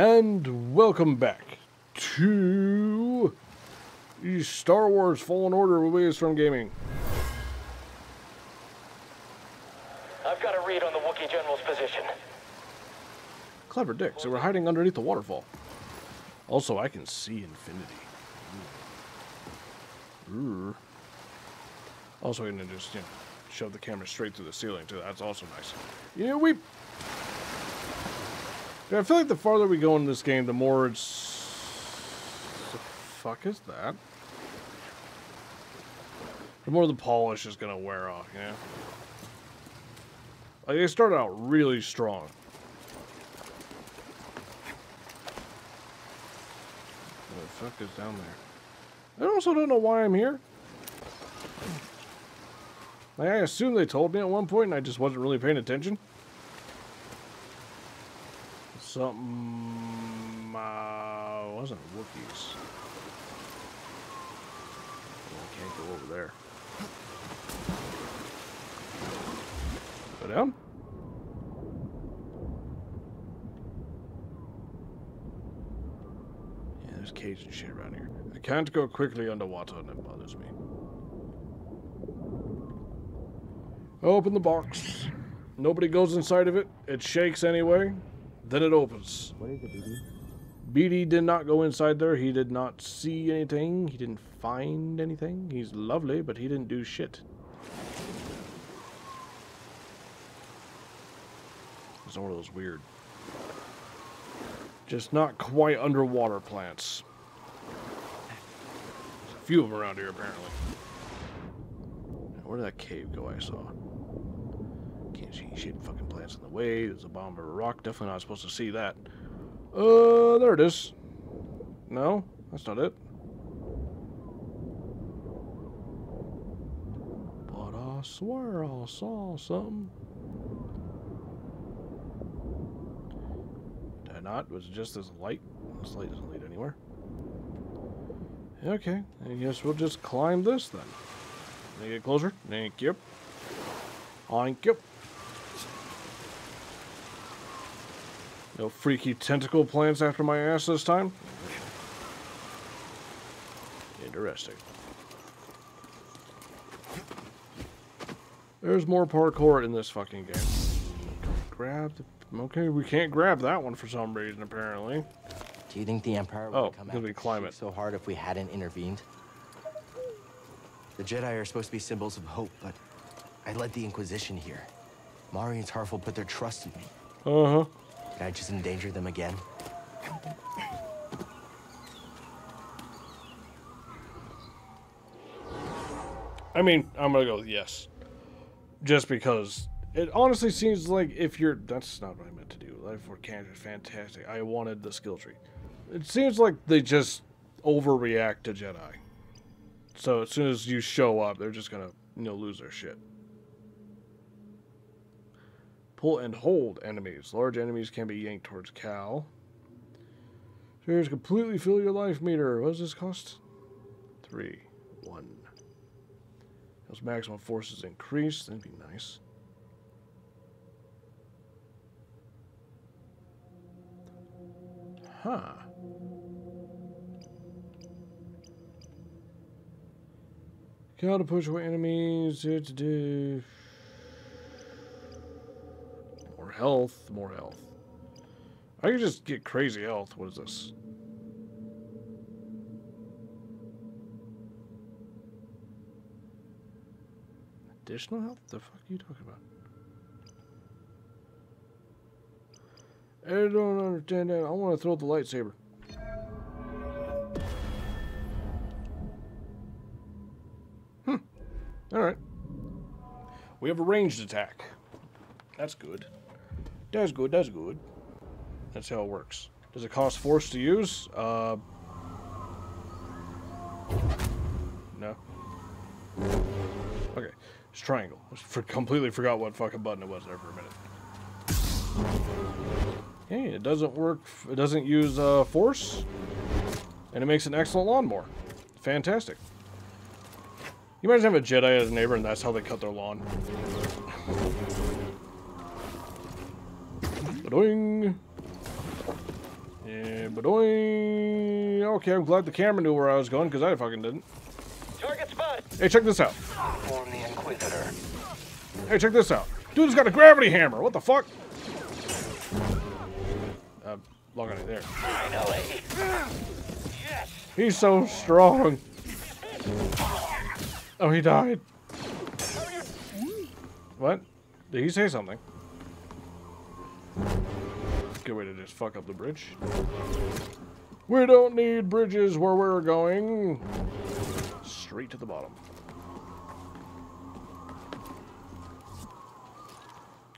And welcome back to the Star Wars Fallen Order with from Gaming. I've got a read on the Wookiee General's position. Clever dicks, they were hiding underneath the waterfall. Also, I can see infinity. Ooh. Also, I can just, you know, shove the camera straight through the ceiling, too. That's also nice. You know, we... Yeah, I feel like the farther we go in this game, the more it's... The fuck is that? The more the polish is gonna wear off, you know? Like, they started out really strong. What the fuck is down there? I also don't know why I'm here. Like, I assume they told me at one point and I just wasn't really paying attention. Something, uh, wasn't Wookiees. Well, I can't go over there. Go down? Yeah, there's caves and shit around here. I can't go quickly underwater and it bothers me. Open the box. Nobody goes inside of it. It shakes anyway. Then it opens. What is it, BD? BD did not go inside there. He did not see anything. He didn't find anything. He's lovely, but he didn't do shit. It's one of those weird, just not quite underwater plants. There's a few of them around here, apparently. Where did that cave go I saw? Can't see shit fucking plants in the way. There's a bomb of a rock. Definitely not supposed to see that. Uh, there it is. No, that's not it. But I swear I saw something. Did I not? Was it just this light? This light doesn't lead anywhere. Okay, I guess we'll just climb this then. Can I get closer? Thank you. Thank you. No freaky tentacle plants after my ass this time? Interesting. There's more parkour in this fucking game. Grab the... Okay, we can't grab that one for some reason, apparently. Do you think the Empire would Oh, come because out we climb it. so hard if we hadn't intervened? The Jedi are supposed to be symbols of hope, but I led the Inquisition here. Mari and Tarfful put their trust in me. Uh-huh. Did I just endanger them again? I mean, I'm gonna go yes. Just because it honestly seems like if you're that's not what I meant to do. Life for is fantastic. I wanted the skill tree. It seems like they just overreact to Jedi. So as soon as you show up, they're just gonna, you know, lose their shit. Pull and hold enemies. Large enemies can be yanked towards Cal. Here's completely fill your life meter. What does this cost? Three. One. Those maximum forces increase. That'd be nice. Huh. Cal to push away enemies. do, do, do. Health. More health. I can just get crazy health. What is this? Additional health? The fuck are you talking about? I don't understand that. I want to throw the lightsaber. Hmm. Alright. We have a ranged attack. That's good. That's good, that's good. That's how it works. Does it cost force to use? Uh... No. Okay. It's triangle. I for, completely forgot what fucking button it was there for a minute. Hey, it doesn't work. It doesn't use uh, force, and it makes an excellent lawnmower. Fantastic. You imagine have a Jedi as a neighbor, and that's how they cut their lawn. Doing. Yeah, oi. Okay, I'm glad the camera knew where I was going because I fucking didn't. Target spotted. Hey, check this out. Form the Inquisitor. Hey, check this out. Dude's got a gravity hammer. What the fuck? Uh, log on it there. Finally. Yes. He's so strong. Oh, he died. What? Did he say something? Good way to just fuck up the bridge. We don't need bridges where we're going. Straight to the bottom.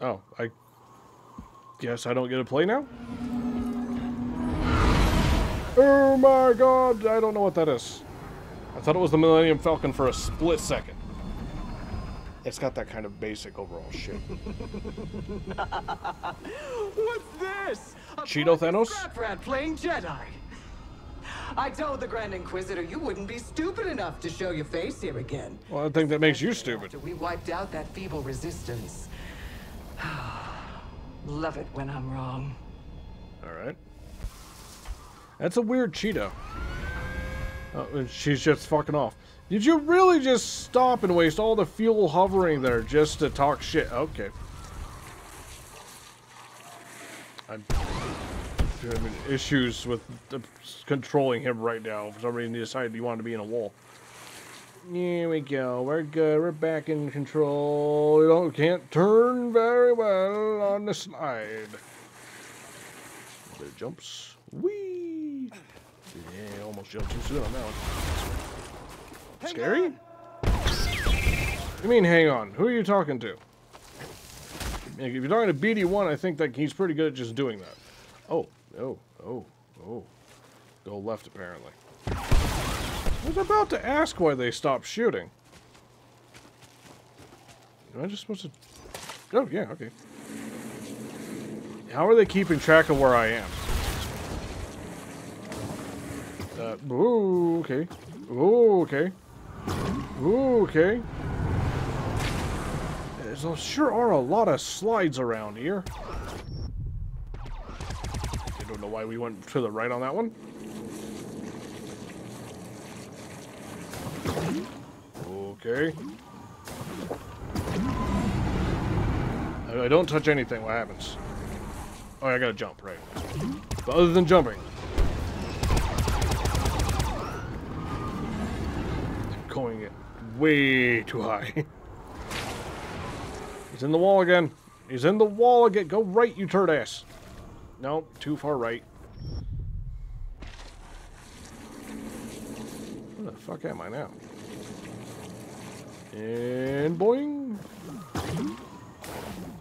Oh, I guess I don't get to play now? Oh my god, I don't know what that is. I thought it was the Millennium Falcon for a split second. It's got that kind of basic overall shit. What's this? A Cheeto Thanos? Rat playing Jedi. I told the Grand Inquisitor you wouldn't be stupid enough to show your face here again. Well, I think that makes you stupid. After we wiped out that feeble resistance. Love it when I'm wrong. Alright. That's a weird Cheeto. Oh, she's just fucking off. Did you really just stop and waste all the fuel hovering there just to talk shit? Okay. I'm having issues with controlling him right now. For some reason, he decided he wanted to be in a wall. Here we go. We're good. We're back in control. We don't can't turn very well on the slide. There jumps. Whee! Yeah, almost jumped too soon on that one. Scary? You mean hang on? Who are you talking to? If you're talking to BD1, I think that he's pretty good at just doing that. Oh, oh, oh, oh. Go left, apparently. I was about to ask why they stopped shooting. Am I just supposed to... Oh, yeah, okay. How are they keeping track of where I am? Uh, ooh, okay. Ooh, okay. Ooh, okay. There sure are a lot of slides around here. I don't know why we went to the right on that one. Okay. I don't touch anything, what happens? Oh, I gotta jump, right. But other than jumping. Going it way too high. He's in the wall again. He's in the wall again. Go right, you turd ass. No, too far right. Where the fuck am I now? And boing.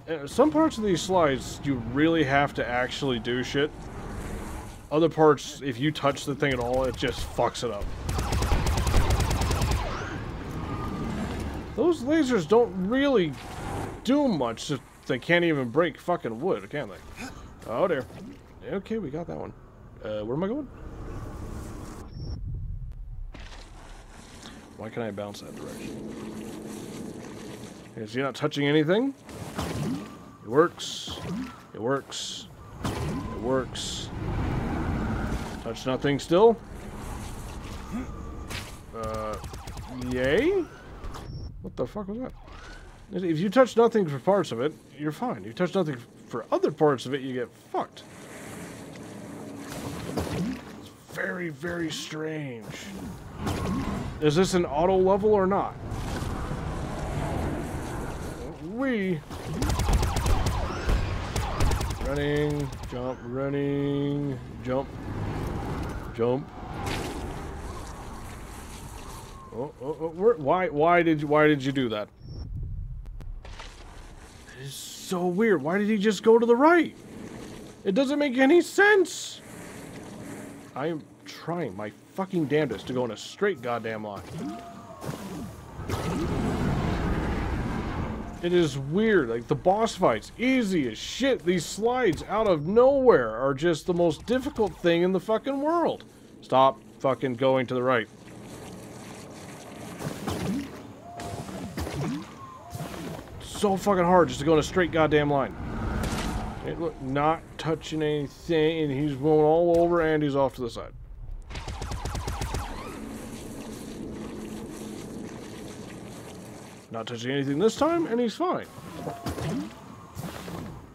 Uh, Some parts of these slides, you really have to actually do shit. Other parts, if you touch the thing at all, it just fucks it up. Those lasers don't really do much. if They can't even break fucking wood, can they? Oh, dear. Okay, we got that one. Uh, where am I going? Why can I bounce that direction? Is he not touching anything? It works. It works. It works. Touch nothing still. Uh, yay? What the fuck was that? If you touch nothing for parts of it, you're fine. You touch nothing for other parts of it, you get fucked. It's very, very strange. Is this an auto level or not? We running, jump, running, jump, jump. Oh, oh, where, why, why did you, why did you do that? It's so weird. Why did he just go to the right? It doesn't make any sense. I am trying my fucking damnedest to go in a straight goddamn line. It is weird. Like the boss fights, easy as shit. These slides out of nowhere are just the most difficult thing in the fucking world. Stop fucking going to the right. So fucking hard just to go in a straight goddamn line. Hey, look, not touching anything, and he's going all over, and he's off to the side. Not touching anything this time, and he's fine.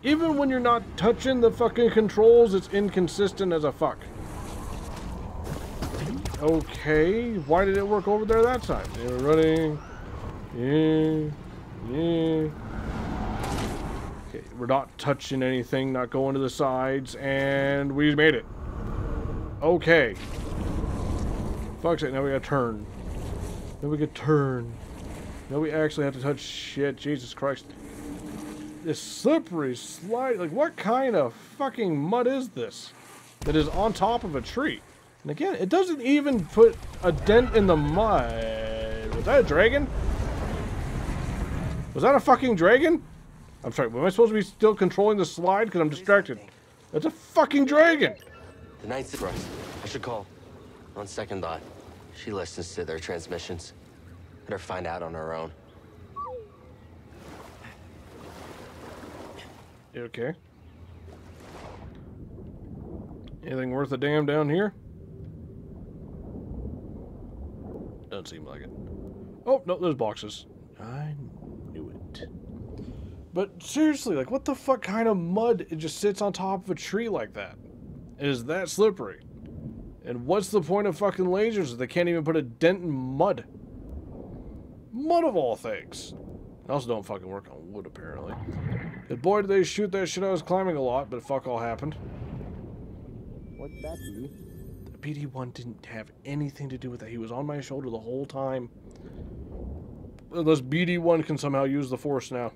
Even when you're not touching the fucking controls, it's inconsistent as a fuck. Okay, why did it work over there that time? They were running. Yeah, yeah. Okay, we're not touching anything, not going to the sides, and we made it. Okay. Fuck's sake, now we gotta turn. Now we could turn. Now we actually have to touch shit. Jesus Christ. This slippery slide. Like, what kind of fucking mud is this? That is on top of a tree. And again, it doesn't even put a dent in the mud. Was that a dragon? Was that a fucking dragon? I'm sorry, am I supposed to be still controlling the slide? Because I'm distracted. That's a fucking dragon! The night's for us. I should call. On second thought, she listens to their transmissions. Let her find out on her own. You okay? Anything worth a damn down here? Doesn't seem like it. Oh, no, there's boxes. I knew it. But seriously, like, what the fuck kind of mud it just sits on top of a tree like that? It is that slippery. And what's the point of fucking lasers if they can't even put a dent in mud? Mud of all things. They also don't fucking work on wood, apparently. And boy, did they shoot that shit I was climbing a lot, but fuck all happened. What's that, BD? The BD-1 didn't have anything to do with that. He was on my shoulder the whole time. Unless BD-1 can somehow use the Force now.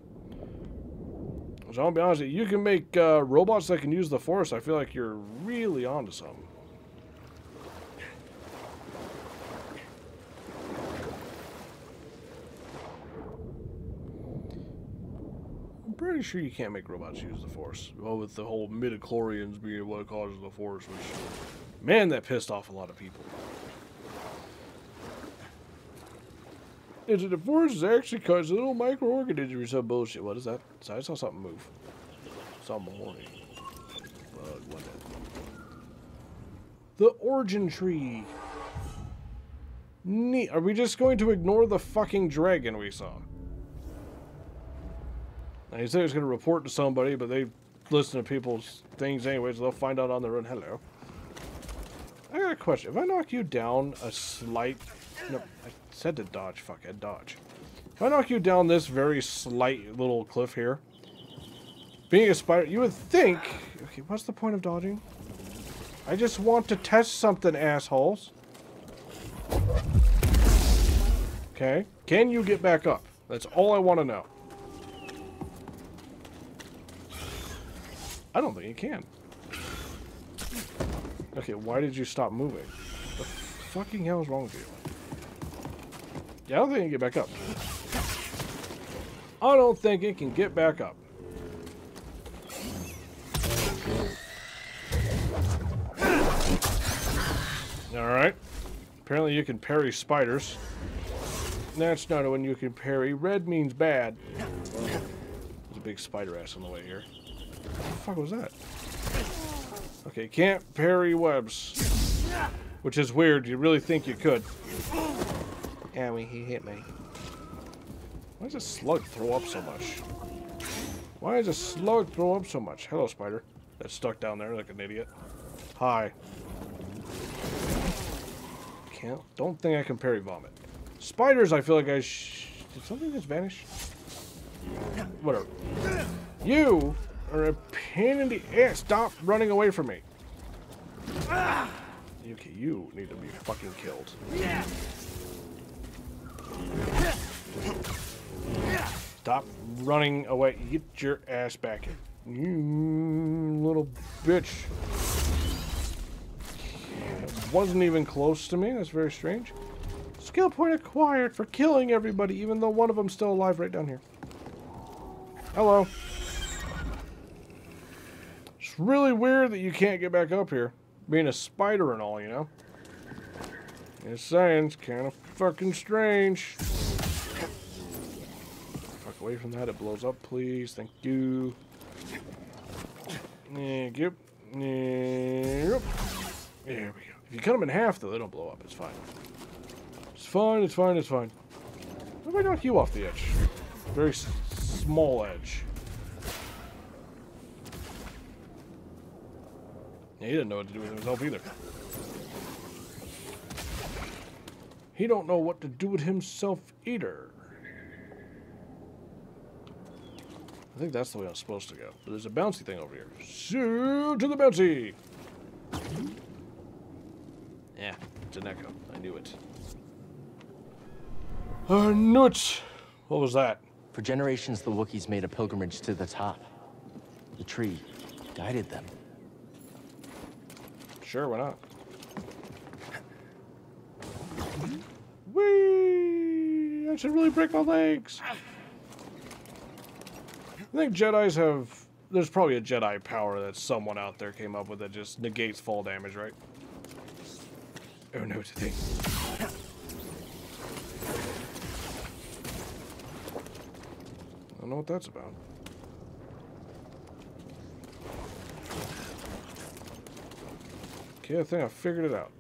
So I'll be honest, you can make uh, robots that can use the Force. I feel like you're really onto something. I'm pretty sure you can't make robots use the Force. Well, with the whole midichlorians being what causes the Force, which, man, that pissed off a lot of people. Is it the Force is actually cause a little microorganisms or some bullshit? What is that? So I saw something move. Something horny. Bug, what that? The origin tree. Neat. Are we just going to ignore the fucking dragon we saw? Now, he said he was going to report to somebody, but they listen to people's things anyway, so they'll find out on their own. Hello. I got a question. If I knock you down a slight... No, I said to dodge. Fuck, I dodge. If I knock you down this very slight little cliff here, being a spider, you would think... Okay, what's the point of dodging? I just want to test something, assholes. Okay. Can you get back up? That's all I want to know. I don't think you can. Okay, why did you stop moving? The fucking hell is wrong with you? Yeah, I don't think it can get back up. I don't think it can get back up. Alright. Apparently you can parry spiders. That's not when you can parry. Red means bad. There's a big spider ass on the way here. What the fuck was that? Okay, can't parry webs. Which is weird. You really think you could. Owie, he hit me. Why does a slug throw up so much? Why does a slug throw up so much? Hello, spider. That's stuck down there like an idiot. Hi. Can't. Don't think I can parry vomit. Spiders, I feel like I sh Did something just vanish? Whatever. You are a pain in the ass. Stop running away from me. Okay, you need to be fucking killed. Stop running away. Get your ass back here. You little bitch. Wasn't even close to me. That's very strange. Skill point acquired for killing everybody, even though one of them's still alive right down here. Hello. It's really weird that you can't get back up here. Being a spider and all, you know? Just saying, it's kind of fucking strange. Fuck away from that, it blows up, please. Thank you. Yep. Yep. There we go. If you cut them in half, though, they don't blow up. It's fine. It's fine, it's fine, it's fine. Why do I not heal off the edge? Very small edge. Yeah, he didn't know what to do with himself either. He don't know what to do with himself either. I think that's the way I'm supposed to go. But there's a bouncy thing over here. So to the bouncy! Yeah, it's an echo. I knew it. I knew it! What was that? For generations, the Wookiees made a pilgrimage to the top. The tree guided them. Sure, why not? Should really break my legs. I think Jedi's have. There's probably a Jedi power that someone out there came up with that just negates fall damage, right? Oh no, thing. I don't know what that's about. Okay, I think I figured it out.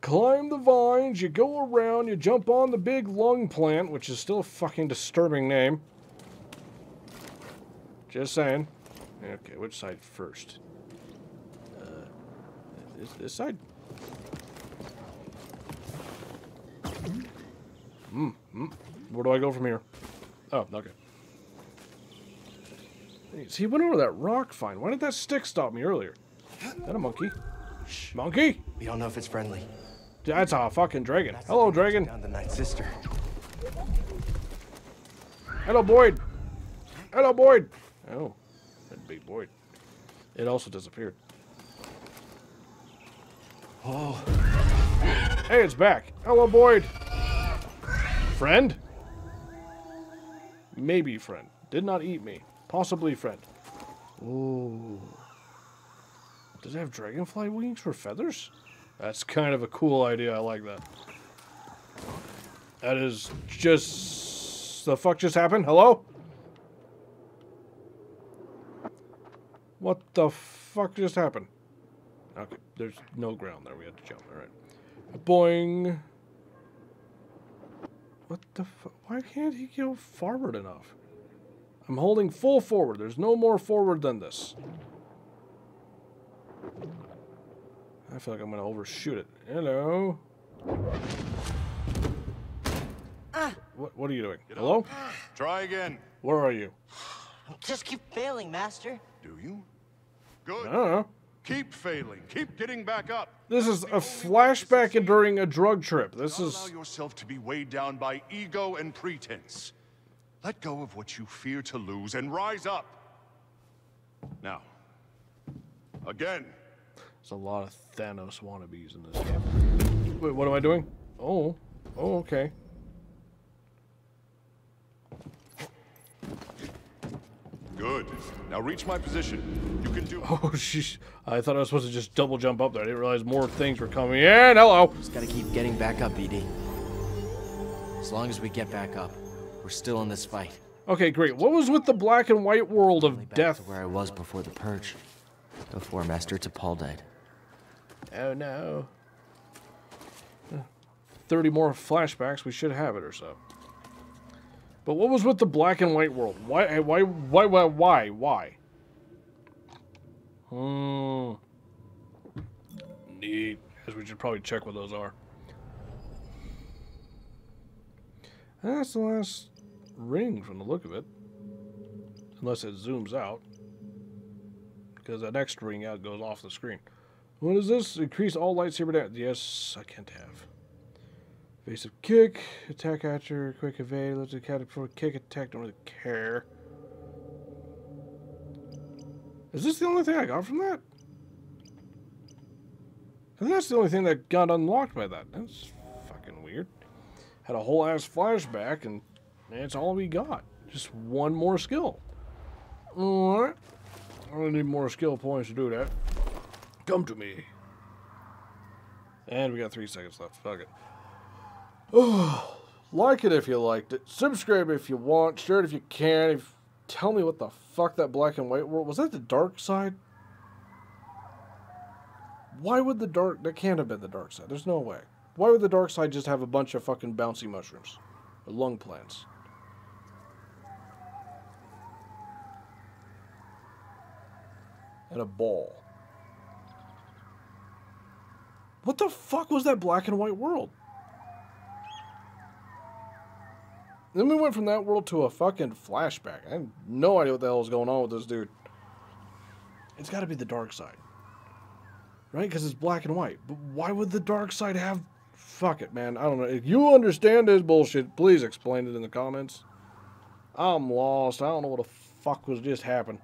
Climb the vines, you go around, you jump on the big lung plant, which is still a fucking disturbing name. Just saying. Okay, which side first? Uh, this, this side? Hmm, hmm. Where do I go from here? Oh, okay. See, he went over that rock fine. Why did that stick stop me earlier? Is that a monkey? Monkey? We don't know if it's friendly. That's a fucking dragon. That's Hello, dragon. Down the Night Sister. Hello, Boyd. Hello, Boyd. Oh, that big Boyd. It also disappeared. Oh, Hey, it's back. Hello, Boyd. Friend? Maybe friend. Did not eat me. Possibly friend. Ooh. Does it have dragonfly wings for feathers? That's kind of a cool idea. I like that. That is just... The fuck just happened? Hello? What the fuck just happened? Okay, there's no ground there. We had to jump. All right. Boing. What the fu- Why can't he go forward enough? I'm holding full forward. There's no more forward than this. I feel like I'm going to overshoot it. Hello? Ah. What, what are you doing? Hello? Try again. Where are you? Just keep failing, Master. Do you? Good. I don't know. Keep failing. Keep getting back up. This is a flashback during a drug trip. This Don't is... allow yourself to be weighed down by ego and pretense. Let go of what you fear to lose and rise up. Now, again. There's a lot of Thanos wannabes in this game. Wait, what am I doing? Oh. Oh, okay. Good. Now reach my position. You can do. Oh, sheesh. I thought I was supposed to just double jump up there. I didn't realize more things were coming in. Hello. just gotta keep getting back up, BD. As long as we get back up, we're still in this fight. Okay, great. What was with the black and white world of Back death? to where I was before the purge. Before Master Tapal died. Oh, no. 30 more flashbacks. We should have it or so. But what was with the black and white world? Why, why, why, why, why, why? Hmm. Neat. Guess we should probably check what those are. That's the last ring from the look of it. Unless it zooms out. Because that next ring out goes off the screen. What is this? Increase all lightsaber damage. Yes, I can't have. Evasive kick, attack archer, quick evade, let's attack for kick attack, don't really care. Is this the only thing I got from that? Think that's the only thing that got unlocked by that. That's fucking weird. Had a whole ass flashback and that's all we got. Just one more skill. Alright. I need more skill points to do that. Come to me. And we got three seconds left. Fuck it. like it if you liked it. Subscribe if you want. Share it if you can. If tell me what the fuck that black and white world was that the dark side? Why would the dark that can't have been the dark side? There's no way. Why would the dark side just have a bunch of fucking bouncy mushrooms? Or lung plants? And a ball. What the fuck was that black and white world? Then we went from that world to a fucking flashback. I have no idea what the hell was going on with this dude. It's got to be the dark side. Right? Because it's black and white. But why would the dark side have. Fuck it, man. I don't know. If you understand this bullshit, please explain it in the comments. I'm lost. I don't know what the fuck was just happened.